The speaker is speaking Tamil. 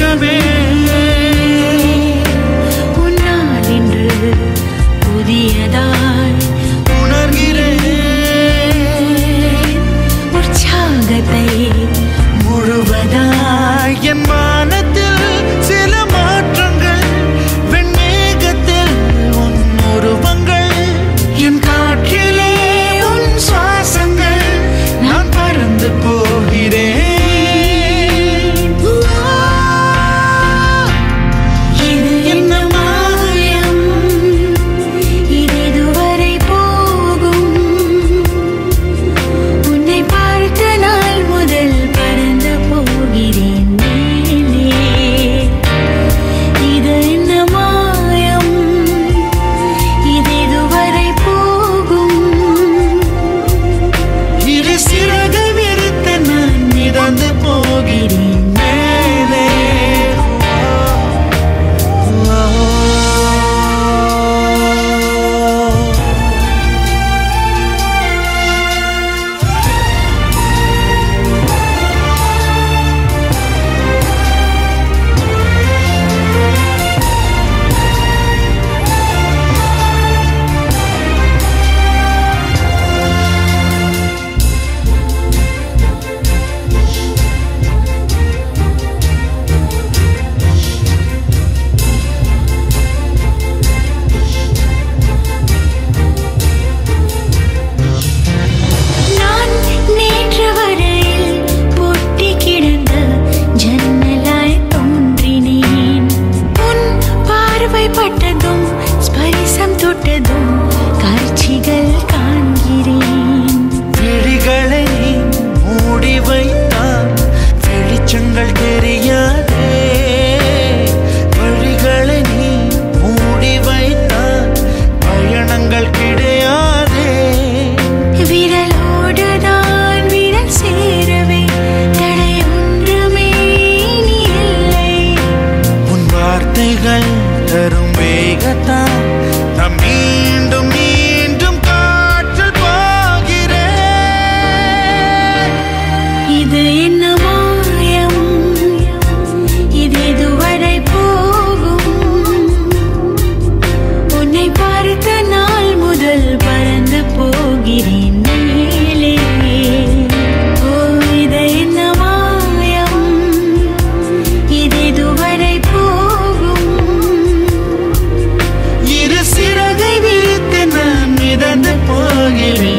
உலகமே. உன்னால் இன்று புதியதாய் தரும் வேகத்தான் forgiving